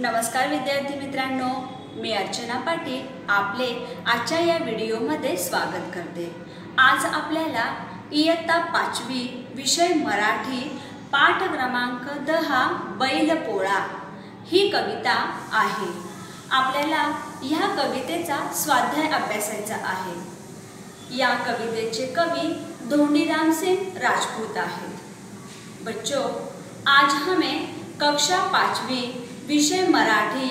नमस्कार विद्यार्थी मित्रांनो मी अर्चना पाटील आपले आजच्या या व्हिडिओमध्ये स्वागत करते. आज आपल्याला इयत्ता पाचवी विषय मराठी पाठ क्रमांक दहा बैलपोळा ही कविता आहे. आपल्याला ह्या कवितेचा स्वाध्याय अभ्यासायचा आहे. या कवितेचे कवी धोंडीराम सिंग राजपूत आहेत. बच्चों आज हमें कक्षा पाचवी विषय मराठी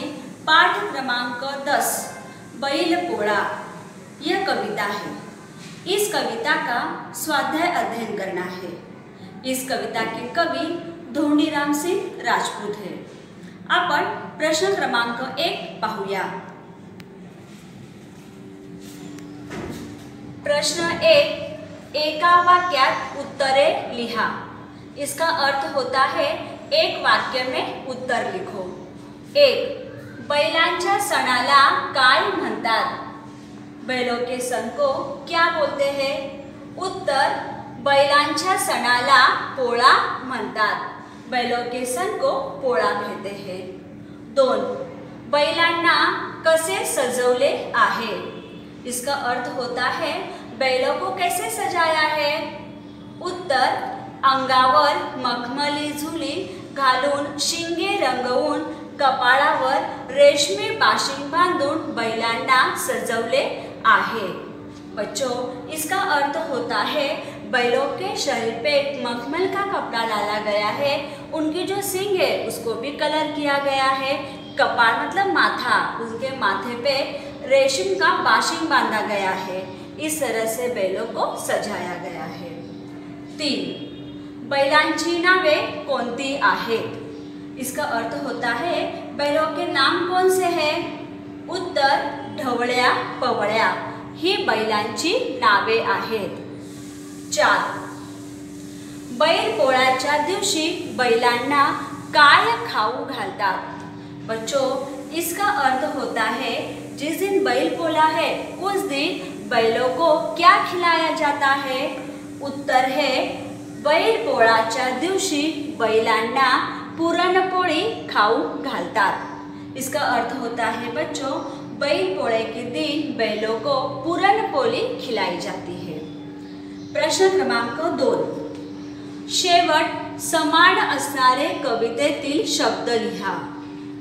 पाठ क्रमांक दस बैल पोड़ा यह कविता है। इस कविता का स्वाध्याय अध्ययन करना है। इस कविता के कवि धोंडीराम सिंह राजपूत है। आपण प्रश्न क्रमांक एक पाहूया। प्रश्न एक, एका वाक्यात उत्तरे लिहा। इसका अर्थ होता है, एक वाक्य में उत्तर लिखो। एक बैलांच्या सणाला काय म्हणतात? बैलों के सन को क्या बोलते हैं? उत्तर बैलांच्या सणाला पोळा म्हणतात. बैलों के सन को पोळा कहते हैं. दोन बैलांना कसे सजवले आहे? इसका अर्थ होता है बैलों को कैसे सजाया है? उत्तर अंगावर मखमली झुली घालून शिंगे रंगवून कपाळावर रेशमी बाशिंग बांधून बैलांना सजवले आहे. बच्चों, इसका अर्थ होता है, बैलों के शरीर पे एक मखमल का कपड़ा डाला गया है। उनकी जो सिंग है, उसको भी कलर किया गया है। कपाल मतलब माथा, उनके माथे पे रेशम का बाशिंग बांधा गया है। इस तरह से बैलों को सजाया गया है। तीन, बैलांची नावे कोणती आहेत? इसका अर्थ होता है बैलों के नाम कौन से है? उत्तर, ढवळ्या, पवळ्या, ही बैलांची नावे आहेत. चार. बैल पोळ्याच्या दिवशी बैलांना काय खाऊ घालतात? बच्चों, इसका अर्थ होता है, जिस दिन बैल पोला है, उस दिन बैलों को क्या खिलाया जाता है? उत्तर है, बैल पोळाच्या दिवशी बैलांना पुरणपोळी खाऊ घालतात. इसका अर्थ होता है, बच्चों, बैल पोड़े के दिन बैलों को पुरणपोळी खिलाई जाती है। प्रश्न क्रमांक दोन। शेवट समान असणारे कवितेतील शब्द लिहा।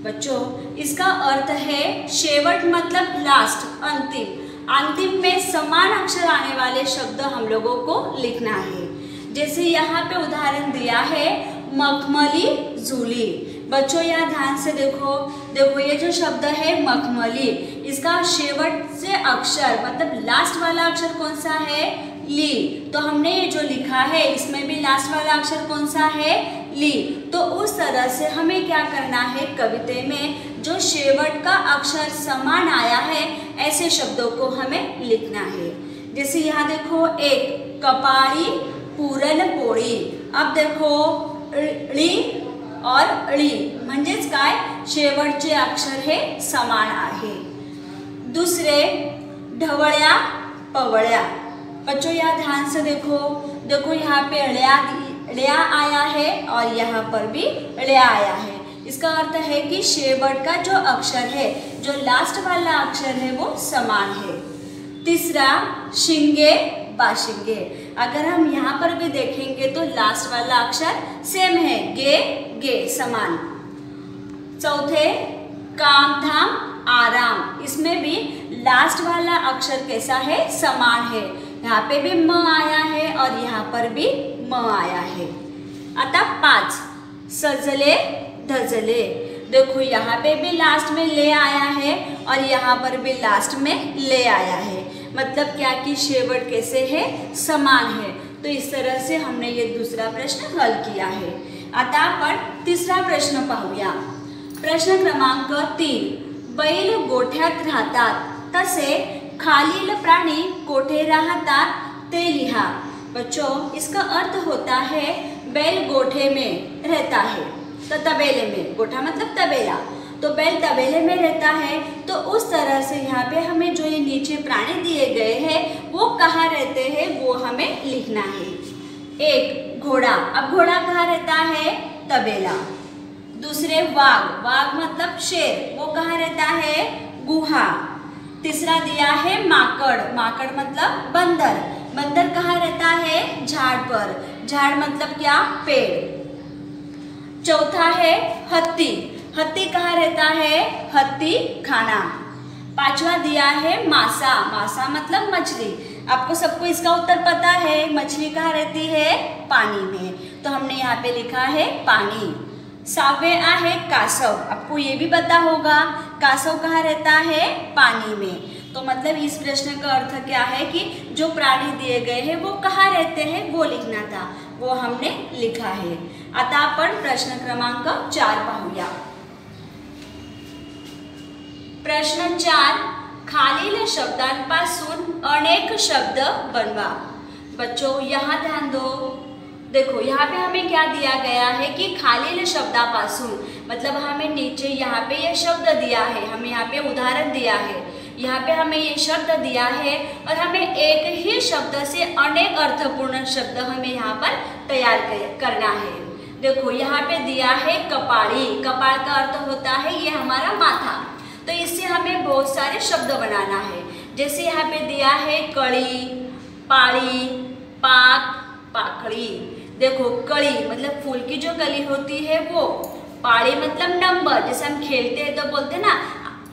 बच्चों, इसका अर्थ है, शेवट मतलब लास्ट अंतिम। अंतिम में समान अक्षर आने वाले शब्द हम लोगों को लिखना है। जैसे यहाँ पे उदाहरण दिया है मखमली झूली। बच्चों, यहाँ ध्यान से देखो। देखो, ये जो शब्द है मखमली, इसका शेवट से अक्षर मतलब लास्ट वाला अक्षर कौन सा है? ली। तो हमने ये जो लिखा है, इसमें भी लास्ट वाला अक्षर कौन सा है? ली। तो उस तरह से हमें क्या करना है कविते में? जो शेवट का अक्षर समान आया है, ऐसे शब्दों को हमें लिखना है। जैसे यहाँ देखो, एक कपाड़ी पूरन पोड़ी अब देखो ळी और ळी. काय? शेवटचे अक्षर हे समान आहे. दूसरे, ढवळ्या, पवळ्या. बच्चों यहाँ ध्यान से देखो. देखो, यहाँ पे ळ्या ळ्या आया है और यहाँ पर भी ळ्या आया है. इसका अर्थ है कि शेवट का जो अक्षर है, जो लास्ट वाला अक्षर है, वो समान है. तीसरा, शिंगे, बाशिंगे. अगर हम यहाँ पर भी देखेंगे तो लास्ट वाला अक्षर सेम है, गे गे, समान। चौथे, काम, धाम, आराम। इसमें भी लास्ट वाला अक्षर कैसा है? समान है। यहाँ पे भी म आया है और यहाँ पर भी म आया है। आता पाँच, सजले, धजले। देखो, यहाँ पे भी लास्ट में ले आया है और यहाँ पर भी लास्ट में ले आया है। मतलब क्या कि शेवट कैसे है? समान है। तो इस तरह से हमने ये दूसरा प्रश्न हल किया है। आता आपण तिसरा प्रश्न पाहूया। प्रश्न क्रमांक तीन। बैल गोठ्यात राहतात, तसे खालील प्राणी कोठे राहतात ते लिहा। बच्चों, इसका अर्थ होता है बैल गोठे में रहता है। तो तबेले में, गोठा मतलब तबेला। तो बैल तबेले में रहता है तो उस तरह से यहाँ पे हमें जो ये नीचे प्राणी दिए गए हैं, वो कहाँ रहते हैं, वो हमें लिखना है। एक, घोड़ा। अब घोड़ा कहाँ रहता है? तबेला। दूसरे, वाघ। वाघ मतलब शेर। वो कहाँ रहता है? गुहा। तीसरा दिया है माकड़। माकड़ मतलब बंदर। बंदर कहाँ रहता है? झाड़ पर। झाड़ मतलब क्या? पेड़। चौथा है हत्ती। हत्ती कहाँ रहता है? हत्ती खाना। पांचवा दिया है मासा। मासा मतलब मछली। आपको सबको इसका उत्तर पता है। मछली कहाँ रहती है? पानी में। तो हमने यहाँ पे लिखा है पानी। सावे आ है कासव। आपको ये भी पता होगा। कासव कहाँ रहता है? पानी में। तो मतलब इस प्रश्न का अर्थ क्या है कि जो प्राणी दिए गए हैं, वो कहाँ रहते हैं? वो लिखना था। वो हमने लिखा है। आता आपण प्रश्न क्रमांक चार पाहूया। प्रश्न चार, खालील शब्दांपासून अनेक शब्द बनवा. बच्चों, यहाँ ध्यान दो. देखो, यहाँ पे हमें क्या दिया गया है कि खालील शब्दापासून मतलब हमें नीचे यहाँ पे ये शब्द दिया है, हमें यहाँ पे उदाहरण दिया है. यहाँ पे हमें ये शब्द दिया है और हमें एक ही शब्द से अनेक अर्थपूर्ण शब्द हमें यहाँ पर तैयार करना है. देखो, यहाँ पे दिया है कपाड़ी कपाड़ का अर्थ होता है ये हमारा माथा. तो इससे हमें बहुत सारे शब्द बनाना है। जैसे यहाँ पे दिया है कड़ी, पाड़ी, पाक पाकड़ी देखो, कड़ी मतलब फूल की जो कली होती है वो। पाड़ी मतलब नंबर जैसे हम खेलते हैं तो बोलते ना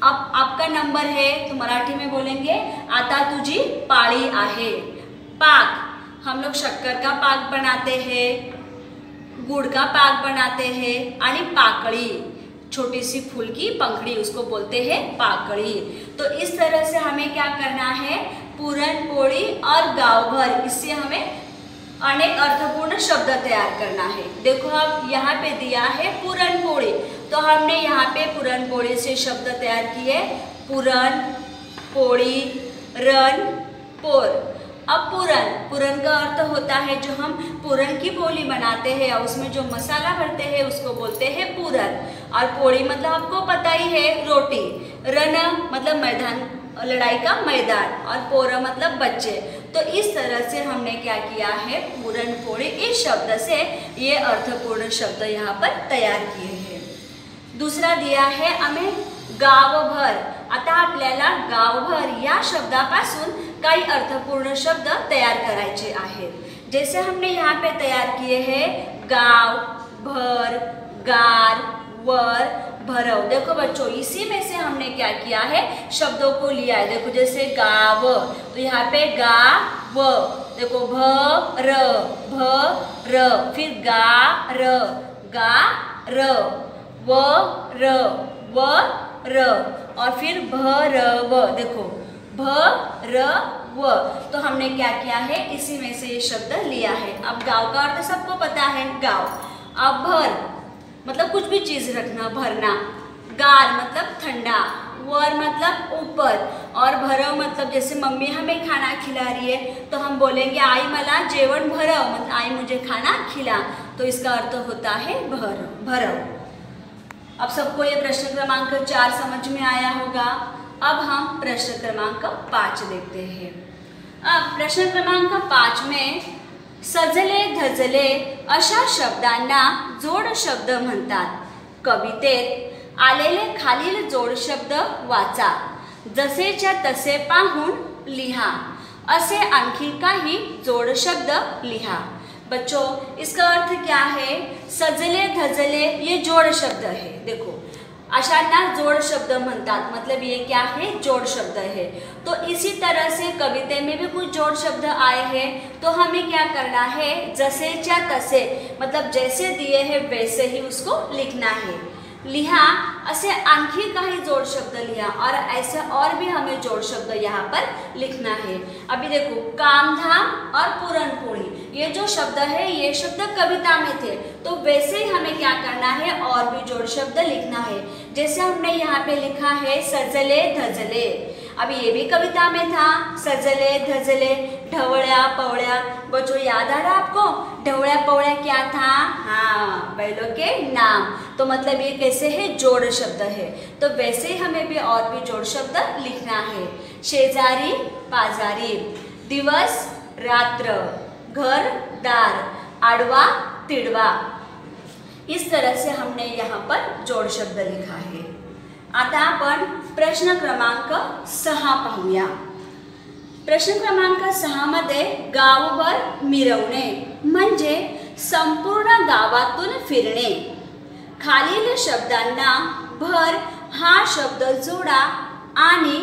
अब आपका नंबर है तो मराठी में बोलेंगे, आता तुझी पाड़ी आहे। पाक, हम लोग शक्कर का पाक बनाते हैं, गुड़ का पाक बनाते हैं, आणि पाकड़ी। छोटी सी फूल की पंखड़ी, उसको बोलते हैं पाकड़ी। तो इस तरह से हमें क्या करना है? पूरन पोड़ी और गाँव भर इससे हमें अनेक अर्थपूर्ण शब्द तैयार करना है। देखो अब यहाँ पे दिया है पूरन पोड़ी। तो हमने यहाँ पे पूरन पोड़ी से शब्द तैयार किए। पूरन पोड़ी रन पोर। अब पूरन का अर्थ होता है जो हम पूरन की पोली बनाते हैं और उसमें जो मसाला भरते हैं उसको बोलते हैं पूरन। और पोड़ी मतलब आपको पता ही है, रोटी। रन मतलब मैदान, लड़ाई का मैदान और पोरा मतलब बच्चे। तो इस तरह से हमने क्या किया है, पूरन पोड़ी इस शब्द से ये अर्थपूर्ण शब्द यहाँ पर तैयार किए हैं। दूसरा दिया है हमें गावभर। आता आपल्याला गावभर या शब्दापासून काही अर्थपूर्ण शब्द तयार आहेत. जैसे हमने यहाँ पे तैयार किए हैं, गाव भर गार, वर, भरव. देखो बच्चों, इसी में से हमने क्या किया है? शब्दों को लिया है। देखो, जैसे गाव तो यहाँ पे गा व देखो भ र भ र फिर गा र गा र व र व र और फिर भ, र, व, देखो। भ, र, व। तो हमने क्या किया है? इसी में से ये शब्द लिया है। अब गाँव का अर्थ सबको पता है। गाँव। अब भर। मतलब कुछ भी चीज़ रखना, भरना। गार मतलब ठंडा। वर मतलब ऊपर। और भरव मतलब जैसे मम्मी हमें खाना खिला रही है तो हम बोलेंगे, आई मला जेवण भरव। मतलब आई मुझे खाना खिला। तो इसका अर्थ होता है भर, भरव। अब सबको ये प्रश्न क्रमांक चार समझ में आया होगा। अब हम प्रश्न क्रमांक पाँच देखते हैं। अब प्रश्न क्रमांक पाँच में सजले धजले अशा शब्दांना जोड शब्द म्हणतात। कवितेत आलेले खालील जोड शब्द वाचा। जसेच्या तसे पाहून लिहा। असे आणखी काही जोड शब्द लिहा। बच्चों, इसका अर्थ क्या है? सजले धजले, ये जोड़ शब्द है। देखो अशांना जोड़ शब्द म्हणतात मतलब ये क्या है? जोड़ शब्द है। तो इसी तरह से कविता में भी कुछ जोड़ शब्द आए हैं। तो हमें क्या करना है? जैसे चा तसे मतलब जैसे दिए हैं, वैसे ही उसको लिखना है। लिहा ऐसे असे आणखी काही जोड़ शब्द लिहा, और ऐसे और भी हमें जोड़ शब्द यहाँ पर लिखना है। अभी देखो, कामधाम और पूरनपोड़ी ये जो शब्द है, ये शब्द कविता में थे। तो वैसे ही हमें क्या करना है, और भी जोड़ शब्द लिखना है। जैसे हमने यहाँ पे लिखा है, सजले धजले। अभी ये भी कविता में था, सजले धजले ढवड़िया पवड़िया बच्चों, याद आ रहा आपको? ढवड़ा पवड़िया क्या था? हाँ बैलों के नाम। तो मतलब ये कैसे है? जोड़ शब्द है। तो वैसे ही हमें भी और भी जोड़ शब्द लिखना है। शेजारी, पाजारी। दिवस, रात्र। घर दार आडवा तिडवा. इस तरह से हमने यहाँ पर जोड शब्द लिखा है. आता आपण प्रश्न क्रमांक सहा पाहूया. प्रश्न क्रमांक सहामध्ये गावभर मिरवणे म्हणजे संपूर्ण गावातून फिरणे. खालील शब्दांना भर हा शब्द जोडा आणि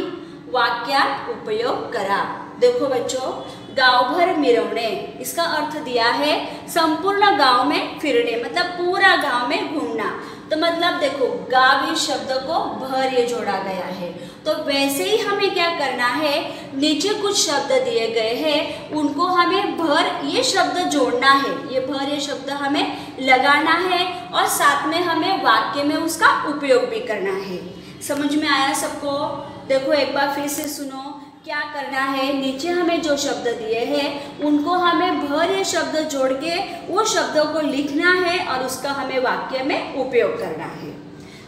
वाक्यात उपयोग करा. देखो बच्चों गाँव भर मिरवने इसका अर्थ दिया है संपूर्ण गाँव में फिरने मतलब पूरा गाँव में घूमना। तो मतलब देखो, गावी शब्द को भर ये जोड़ा गया है। तो वैसे ही हमें क्या करना है, नीचे कुछ शब्द दिए गए हैं, उनको हमें भर, ये शब्द जोड़ना है। ये भर ये शब्द हमें लगाना है और साथ में हमें वाक्य में उसका उपयोग भी करना है। समझ में आया सबको? देखो एक बार फिर से सुनो। क्या करना है? नीचे हमें जो शब्द दिए हैं, उनको हमें भर ये शब्द जोड़ के वो शब्दों को लिखना है और उसका हमें वाक्य में उपयोग करना है।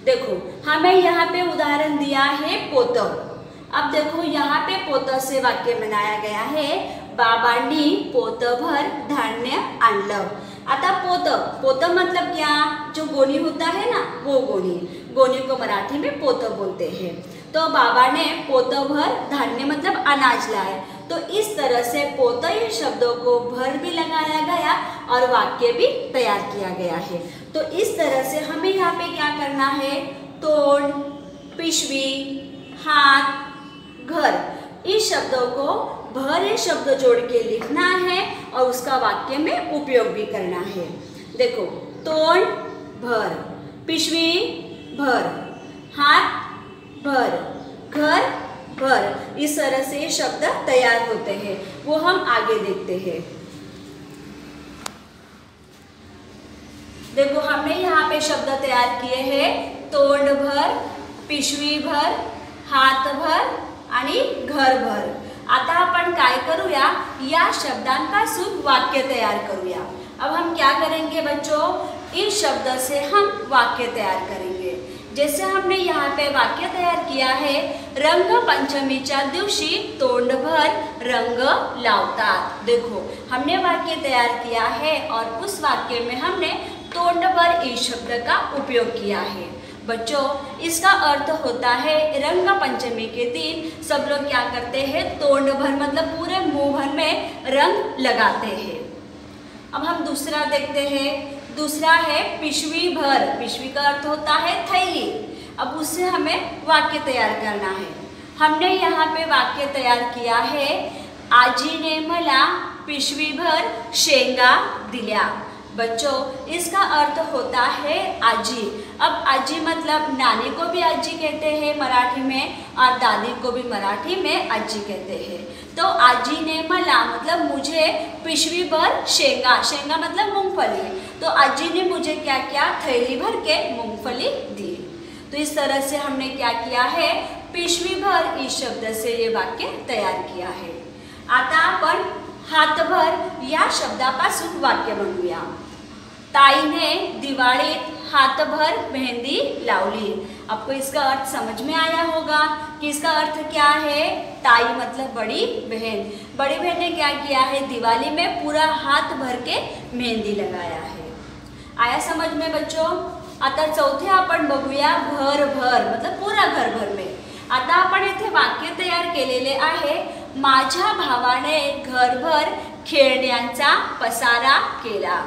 देखो, हमें यहाँ पे उदाहरण दिया है पोत अब देखो, यहाँ पे पोत से वाक्य बनाया गया है बाबांनी पोतभर धान्य आणलं आता पोत पोत मतलब क्या? जो गोनी होता है ना, वो गोनी। गोनी को मराठी में पोत बोलते हैं। तो बाबा ने पोतो भर धान्य मतलब अनाज लाए। तो इस तरह से पोतो ये शब्दों को भर भी लगाया गया और वाक्य भी तैयार किया गया है। तो इस तरह से हमें यहाँ पे क्या करना है? तोड़, पिशवी, हाथ, घर। इस शब्दों को भर ये शब्द जोड़ के लिखना है और उसका वाक्य में उपयोग भी करना है। देखो, तोड़, भर, पिशवी, भर, हाथ भर घर भर इस तरह से शब्द तैयार होते हैं। वो हम आगे देखते हैं। देखो, हमने यहाँ पे शब्द तैयार किए हैं। तोंड भर पिशवी भर हात भर घर भर। आता आपण काय करूया? या शब्दांपासून वाक्य तैयार करूया। अब हम क्या करेंगे बच्चों? इस शब्द से हम वाक्य तैयार करेंगे। जैसे हमने यहाँ पे वाक्य तैयार किया है, रंग पंचमीच्या दिवशी तोंडभर रंग लावतात। देखो, हमने वाक्य तैयार किया है और उस वाक्य में हमने तोंडभर इस शब्द का उपयोग किया है। बच्चों, इसका अर्थ होता है रंग पंचमी के दिन सब लोग क्या करते हैं? तोंड भर मतलब पूरे मुँह भर में रंग लगाते हैं। अब हम दूसरा देखते हैं। दूसरा है पिशवी भर। पिशवी का अर्थ होता है थैली। अब उससे हमें वाक्य तैयार करना है। हमने यहाँ पे वाक्य तैयार किया है, आजी ने मला पिशवी भर शेंगा दिल्या। बच्चों, इसका अर्थ होता है आजी। अब आजी मतलब नानी को भी आजी कहते हैं मराठी में और दादी को भी मराठी में आजी कहते हैं। तो आजी ने मला मतलब मुझे पिशवी भर शेंगा शेंगा मतलब मूंगफली। तो आजी ने मुझे क्या किया? थैली भर के मूंगफली दी। तो इस तरह से हमने क्या किया है? पिशवी भर इस शब्द से ये वाक्य तैयार किया है। आता आपण हातभर या शब्दापासून वाक्य बनवूया। ताईने दिवाळीत हाथभर मेहंदी लावली. आपको इसका अर्थ समझ में आया होगा कि इसका अर्थ क्या है? ताई मतलब बड़ी बहन। बड़ी बहन ने क्या किया है? दिवाली में पूरा हाथ भर के मेहंदी लगाया है। आया समझ में बच्चों? आता चौथे आपण बघूया भर भर मतलब पूरा घरभर में। आता आपण इथे वाक्य तयार केलेले आहे माझ्या भावाने घरभर खेळण्यांचा पसारा केला.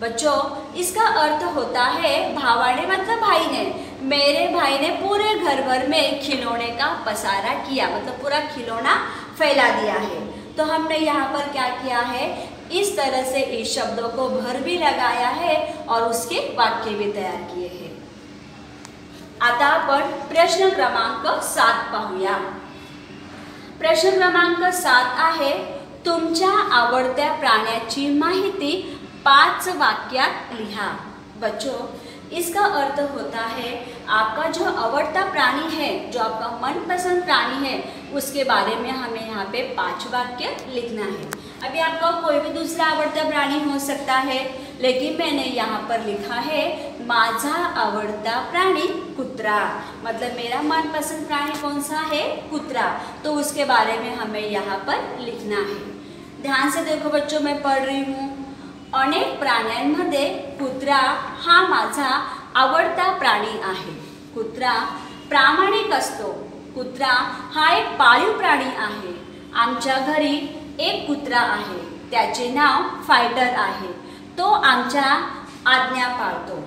बच्चों, इसका अर्थ होता है, भावाने मतलब भाई ने मेरे भाई ने पूरे घर भर में खिलौने का पसारा किया मतलब पूरा खिलौना फैला दिया है। तो हमने यहाँ पर क्या किया है? इस तरह से इस शब्दों को भर भी लगाया है और उसके वाक्य भी तैयार किए हैं। आता आपण प्रश्न क्रमांक सात पाहूया। प्रश्न क्रमांक सात आहे, तुमच्या आवडत्या प्राण्याची माहिती पाँच वाक्यात लिहा। बच्चों, इसका अर्थ होता है, आपका जो अवड़ता प्राणी है, जो आपका मनपसंद प्राणी है, उसके बारे में हमें यहाँ पे पाँच वाक्य लिखना है। अभी आपका कोई भी दूसरा आवड़ता प्राणी हो सकता है, लेकिन मैंने यहाँ पर लिखा है, माझा आवड़ता प्राणी कुत्रा। मतलब मेरा मनपसंद प्राणी कौन सा है? कुत्रा। तो उसके बारे में हमें यहाँ पर लिखना है। ध्यान से देखो बच्चों, मैं पढ़ रही हूँ। अनेक प्राण्यांमध्ये कुत्रा हा माझा आवडता प्राणी आहे. कुत्रा प्रामाणिक असतो. कुत्रा हा एक पाळीव प्राणी आहे. आमच्या घरी एक कुत्रा आहे. त्याचे नाव फायटर आहे. तो आमच्या आज्ञा पाळतो.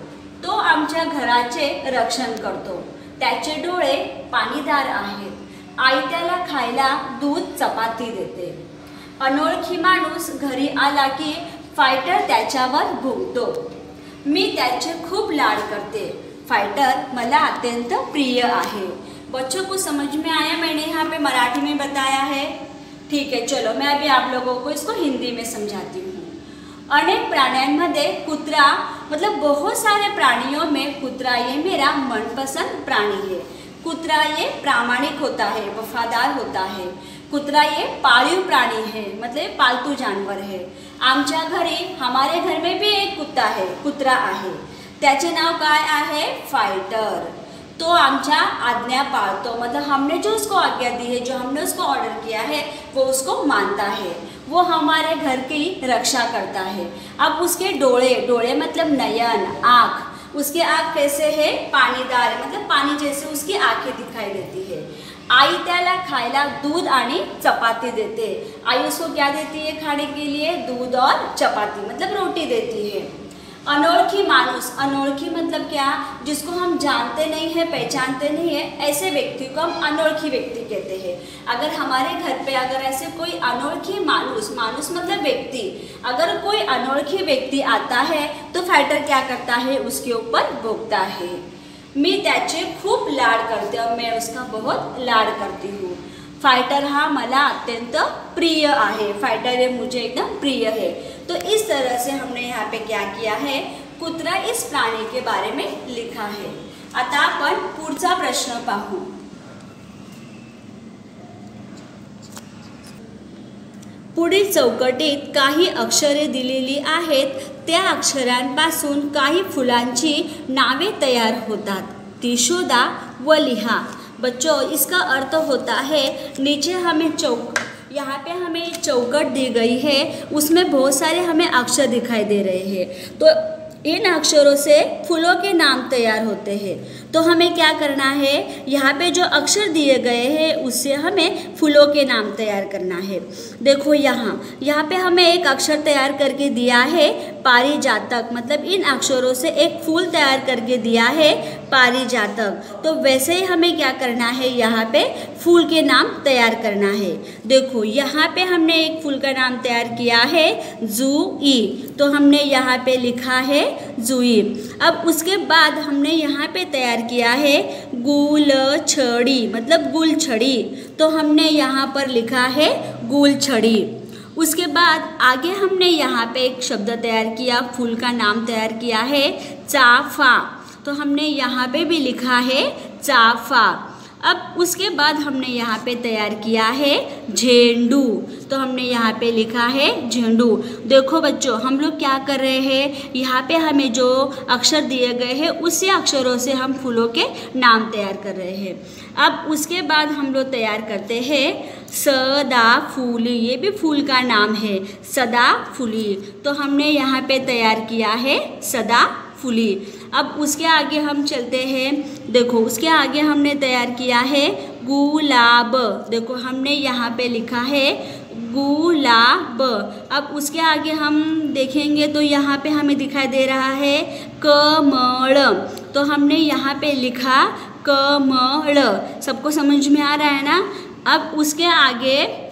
तो आमच्या घराचे रक्षण करतो. त्याचे डोळे पाणीदार आहेत. आई त्याला खायला दूध चपाती देते. अनोळखी माणूस घरी आला की फायटर त्याच्यावर भुंकतो मी त्याचे लाड करते. फाइटर मला अत्यंत प्रिय है बच्चों को समझ में आया मैंने यहाँ पे मराठी में बताया है? ठीक है, चलो मैं अभी आप लोगों को इसको हिंदी में समझाती हूँ. अनेक प्राण्यांमध्ये कुत्रा मतलब बहुत सारे प्राणियों में कुत्रा ये मेरा मनपसंद प्राणी है. कुत्रा ये प्रामाणिक होता है, वफादार होता है. कुत्रा ये पाळीव प्राणी है मतलब पालतू जानवर है. आमच्या घरी, हमारे घर में भी एक कुत्ता है, कुत्रा आहे. त्याचे नाव काय आहे? फाइटर तो आमच्या आज्ञा पाळतो. मतलब हमने जो उसको आज्ञा दी है, जो हमने उसको ऑर्डर किया है, वो उसको मानता है. वो हमारे घर की रक्षा करता है. अब उसके डोळे डोळे मतलब नयन, आँख. उसके आँख कैसे है? पानीदार. मतलब पानी जैसे उसकी आँखें दिखाई देती है. आई त्याला खायला दूध आणि चपाती देते. आई उसको क्या देती है खाने के लिए? दूध और चपाती मतलब रोटी देती है. अनोळखी मानुस अनोळखी मतलब क्या? जिसको हम जानते नहीं है, पहचानते नहीं है, ऐसे व्यक्ति को हम अनोळखी व्यक्ति कहते हैं. अगर हमारे घर पे अगर ऐसे कोई अनोळखी मानुस मानुस मतलब व्यक्ति, अगर कोई अनोळखी व्यक्ति आता है तो फाइटर क्या करता है? उसके ऊपर भोगता है. मी त्याचे खूप लाड करते और मैं उसका बहुत लाड करती हूँ। फाइटर हा मला अत्यंत प्रिय आहे. फाइटर ये मुझे एकदम प्रिय है। तो इस तरह से हमने यहाँ पे क्या किया है? कुत्रा इस प्राणी के बारे में लिखा है। आता आपण पुढचा प्रश्न पाहू। पुढील चौकटीत काही अक्षरे दिलेली आहेत. त्या अक्षरांपासून काही फुलांची नावे तैयार होतात. ती शोधा व लिहा. बच्चों, इसका अर्थ होता है, नीचे हमें चौक, यहाँ पे हमें चौकट दी गई है. उसमें बहुत सारे हमें अक्षर दिखाई दे रहे हैं. तो इन अक्षरों से फूलों के नाम तैयार होते हैं। तो हमें क्या करना है? यहाँ पे जो अक्षर दिए गए हैं, उससे हमें फूलों के नाम तैयार करना है। देखो यहाँ यहाँ पे हमें एक अक्षर तैयार करके दिया है, पारिजातक। मतलब इन अक्षरों से एक फूल तैयार करके दिया है, पारिजातक। तो वैसे ही हमें क्या करना है? यहाँ पे फूल के नाम तैयार करना है। देखो, यहाँ पे हमने एक फूल का नाम तैयार किया है जू ई तो हमने यहाँ पे लिखा है, जुई। अब उसके बाद हमने यहाँ पे तैयार किया है गुल छड़ी मतलब गुल छड़ी तो हमने यहाँ पर लिखा है गुल छड़ी उसके बाद आगे हमने यहाँ पे एक शब्द तैयार किया, फूल का नाम तैयार किया है, चाफा। तो हमने यहाँ पे भी लिखा है, चाफा। अब उसके बाद हमने यहाँ पे तैयार किया है झेंडू। तो हमने यहाँ पे लिखा है झेंडू। देखो बच्चों, हम लोग क्या कर रहे हैं? यहाँ पे हमें जो अक्षर दिए गए हैं, उसी अक्षरों से हम फूलों के नाम तैयार कर रहे हैं। अब उसके बाद हम लोग तैयार करते हैं सदा फूली। ये भी फूल का नाम है, सदा फूली। तो हमने यहाँ पे तैयार किया है सदा फूली। अब उसके आगे हम चलते हैं। देखो, उसके आगे हमने तैयार किया है गुलाब। देखो, हमने यहाँ पे लिखा है गुलाब। अब उसके आगे हम देखेंगे तो यहाँ पे हमें दिखाई दे रहा है कमल। तो हमने यहाँ पे लिखा कमल। सबको समझ में आ रहा है ना? अब उसके आगे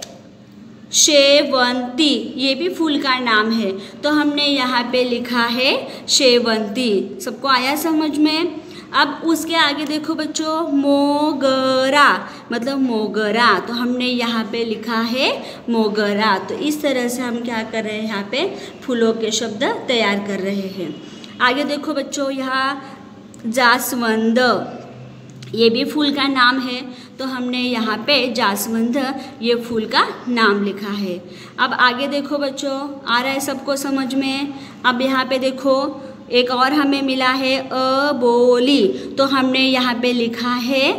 शेवंती, ये भी फूल का नाम है। तो हमने यहाँ पे लिखा है शेवंती। सबको आया समझ में? अब उसके आगे देखो बच्चों, मोगरा मतलब मोगरा। तो हमने यहाँ पे लिखा है मोगरा। तो इस तरह से हम क्या कर रहे हैं, यहाँ पे फूलों के शब्द तैयार कर रहे हैं। आगे देखो बच्चों, यहाँ जासवंद, ये भी फूल का नाम है। तो हमने यहाँ पे जासवंद ये फूल का नाम लिखा है। अब आगे देखो बच्चों, आ रहा है सबको समझ में? अब यहाँ पे देखो, एक और हमें मिला है अबोली तो हमने यहाँ पे लिखा है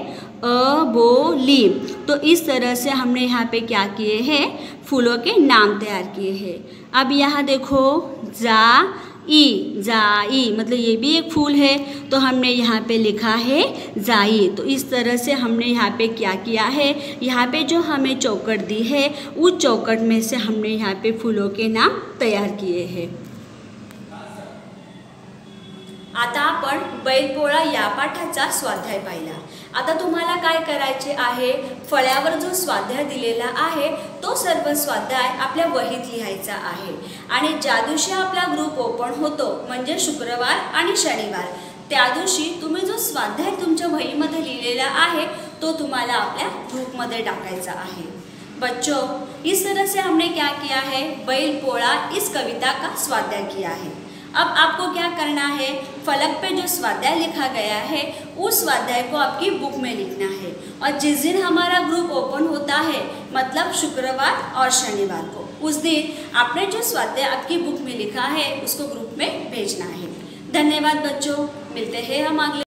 अबोली तो इस तरह से हमने यहाँ पे क्या किए हैं? फूलों के नाम तैयार किए हैं। अब यहाँ देखो, जा ई, जाई मतलब ये भी एक फूल है तो हमने यहाँ पे लिखा है जाई। तो इस तरह से हमने यहाँ पे क्या किया है? यहाँ पे जो हमें चौकट दी है, उस चौकट में से हमने यहाँ पे फूलों के नाम तैयार किए हैं। आता आपण बैलपोळा या पाठाचा स्वाध्याय पाहिला। आता तुम्हाला काय करायचे आहे? फळ्यावर जो स्वाध्याय दिलेला आहे तो सर्व स्वाध्याय आपल्या वहीत लिहायचा आहे. आणि ज्या दिवशी आपला ग्रुप ओपन होतो म्हणजे शुक्रवार आणि शनिवार त्या दिवशी तुम्ही जो स्वाध्याय तुमच्या वहीमध्ये लिहिलेला आहे तो तुम्हाला आपल्या ग्रुपमध्ये टाकायचा आहे. बच्चों इस तरह से हमने क्या किया है? बैल पोड़ा इस कविता का स्वाध्याय किया है. अब आपको क्या करना है? फलक पे जो स्वाध्याय लिखा गया है, उस स्वाध्याय को आपकी बुक में लिखना है। और जिस दिन हमारा ग्रुप ओपन होता है मतलब शुक्रवार और शनिवार को, उस दिन आपने जो स्वाध्याय आपकी बुक में लिखा है, उसको ग्रुप में भेजना है। धन्यवाद बच्चों। मिलते हैं हम अगले